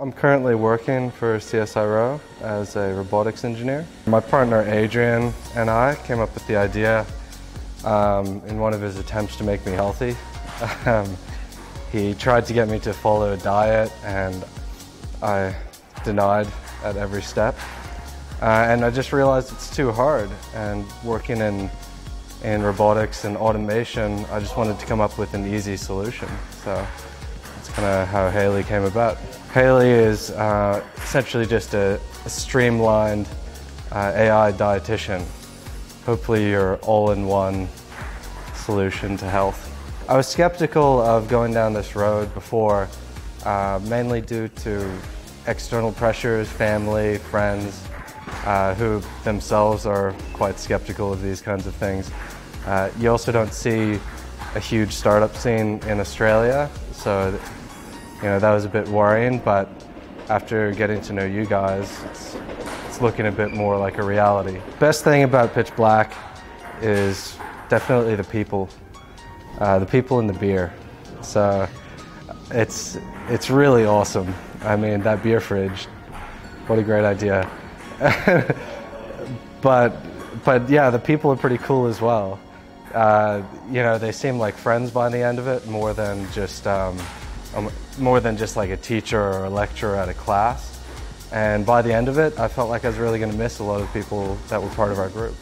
I'm currently working for CSIRO as a robotics engineer. My partner Adrian and I came up with the idea um, in one of his attempts to make me healthy. Um, he tried to get me to follow a diet and I denied at every step. Uh, and I just realized it's too hard and working in in robotics and automation, I just wanted to come up with an easy solution. So kind of how Hali came about. Hali is uh, essentially just a, a streamlined uh, AI dietitian. Hopefully your all-in-one solution to health. I was skeptical of going down this road before, uh, mainly due to external pressures, family, friends, uh, who themselves are quite skeptical of these kinds of things. Uh, you also don't see a huge startup scene in Australia, so you know that was a bit worrying. But after getting to know you guys, it's, it's looking a bit more like a reality. Best thing about Pitchblak is definitely the people, uh, the people and the beer. So it's it's really awesome. I mean that beer fridge, what a great idea. but but yeah, the people are pretty cool as well. Uh, you know, they seem like friends by the end of it, more than just um, um, more than just like a teacher or a lecturer at a class. And by the end of it, I felt like I was really going to miss a lot of people that were part of our group.